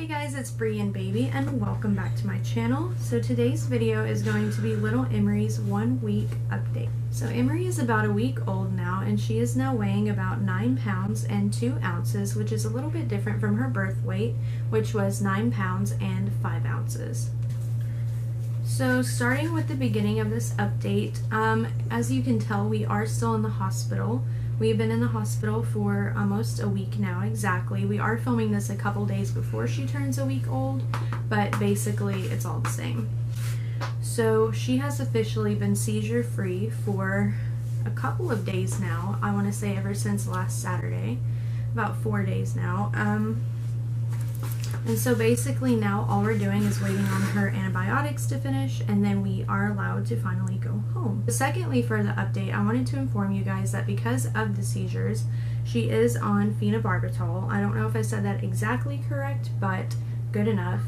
Hey guys, it's Bree and Baby and welcome back to my channel. So today's video is going to be little Emory's one week update. So Emory is about a week old now and she is now weighing about 9 pounds and 2 ounces which is a little bit different from her birth weight which was 9 pounds and 5 ounces. So starting with the beginning of this update, um, as you can tell we are still in the hospital. We've been in the hospital for almost a week now, exactly. We are filming this a couple days before she turns a week old, but basically it's all the same. So she has officially been seizure free for a couple of days now. I want to say ever since last Saturday, about four days now. Um, and so basically now all we're doing is waiting on her antibiotics to finish and then we are allowed to finally go home. Secondly, for the update, I wanted to inform you guys that because of the seizures, she is on phenobarbital. I don't know if I said that exactly correct, but good enough.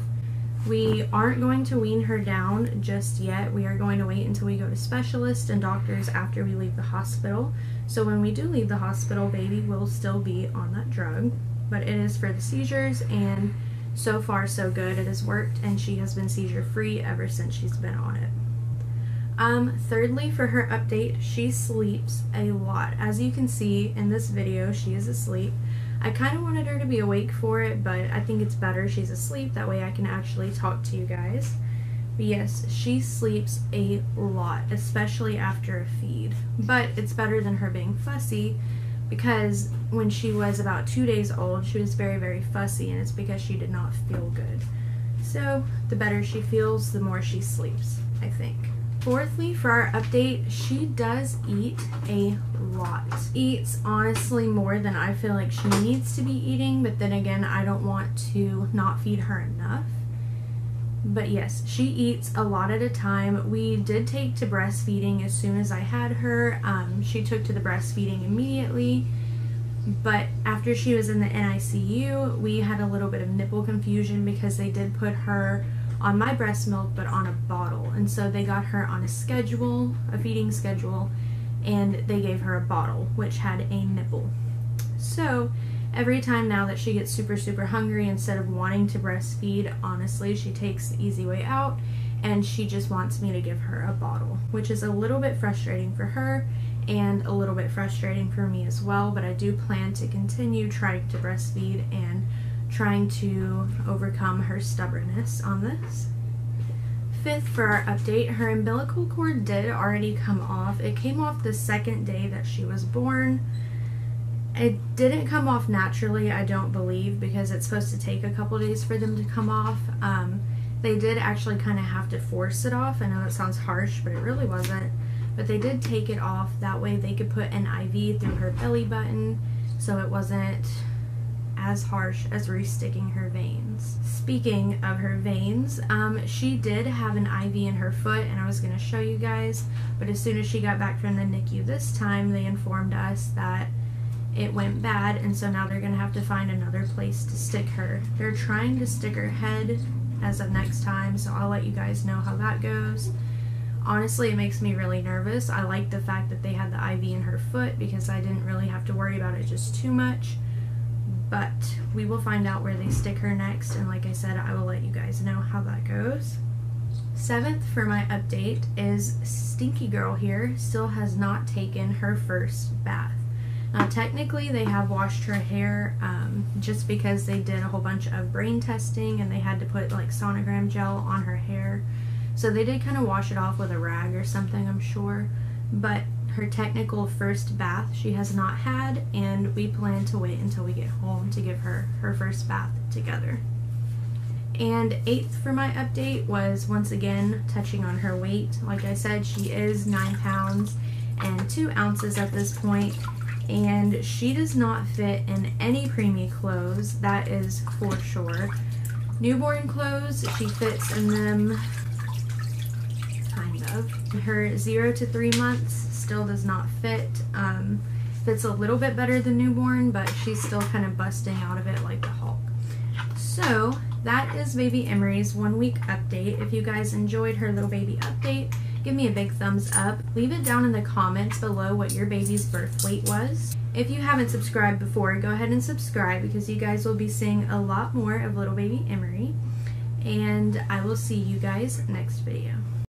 We aren't going to wean her down just yet. We are going to wait until we go to specialists and doctors after we leave the hospital. So when we do leave the hospital, baby will still be on that drug, but it is for the seizures and so far, so good. It has worked, and she has been seizure free ever since she's been on it. Um, thirdly, for her update, she sleeps a lot. As you can see in this video, she is asleep. I kind of wanted her to be awake for it, but I think it's better she's asleep. That way I can actually talk to you guys. But yes, she sleeps a lot, especially after a feed. But it's better than her being fussy because when she was about two days old, she was very, very fussy, and it's because she did not feel good. So, the better she feels, the more she sleeps, I think. Fourthly, for our update, she does eat a lot. Eats honestly more than I feel like she needs to be eating, but then again, I don't want to not feed her enough. But yes, she eats a lot at a time. We did take to breastfeeding as soon as I had her. Um, she took to the breastfeeding immediately. But after she was in the NICU, we had a little bit of nipple confusion because they did put her on my breast milk but on a bottle. And so they got her on a schedule, a feeding schedule, and they gave her a bottle which had a nipple. So every time now that she gets super, super hungry, instead of wanting to breastfeed, honestly, she takes the easy way out and she just wants me to give her a bottle, which is a little bit frustrating for her and a little bit frustrating for me as well, but I do plan to continue trying to breastfeed and trying to overcome her stubbornness on this. Fifth, for our update, her umbilical cord did already come off. It came off the second day that she was born. It didn't come off naturally, I don't believe, because it's supposed to take a couple days for them to come off. Um, they did actually kind of have to force it off. I know that sounds harsh, but it really wasn't. But they did take it off. That way they could put an IV through her belly button so it wasn't as harsh as resticking her veins. Speaking of her veins, um, she did have an IV in her foot and I was going to show you guys, but as soon as she got back from the NICU this time, they informed us that it went bad and so now they're going to have to find another place to stick her. They're trying to stick her head as of next time, so I'll let you guys know how that goes. Honestly, it makes me really nervous. I like the fact that they had the IV in her foot because I didn't really have to worry about it just too much. But we will find out where they stick her next, and like I said, I will let you guys know how that goes. Seventh for my update is Stinky Girl here still has not taken her first bath. Now, technically, they have washed her hair um, just because they did a whole bunch of brain testing and they had to put like sonogram gel on her hair. So they did kind of wash it off with a rag or something, I'm sure. But her technical first bath she has not had, and we plan to wait until we get home to give her her first bath together. And eighth for my update was once again touching on her weight. Like I said, she is 9 pounds and 2 ounces at this point, and she does not fit in any preemie clothes, that is for sure. Newborn clothes, she fits in them kind of. Her 0 to 3 months still does not fit. Um, fits a little bit better than newborn, but she's still kind of busting out of it like the Hulk. So that is baby Emory's one week update. If you guys enjoyed her little baby update, give me a big thumbs up. Leave it down in the comments below what your baby's birth weight was. If you haven't subscribed before, go ahead and subscribe because you guys will be seeing a lot more of little baby Emory. And I will see you guys next video.